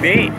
bait.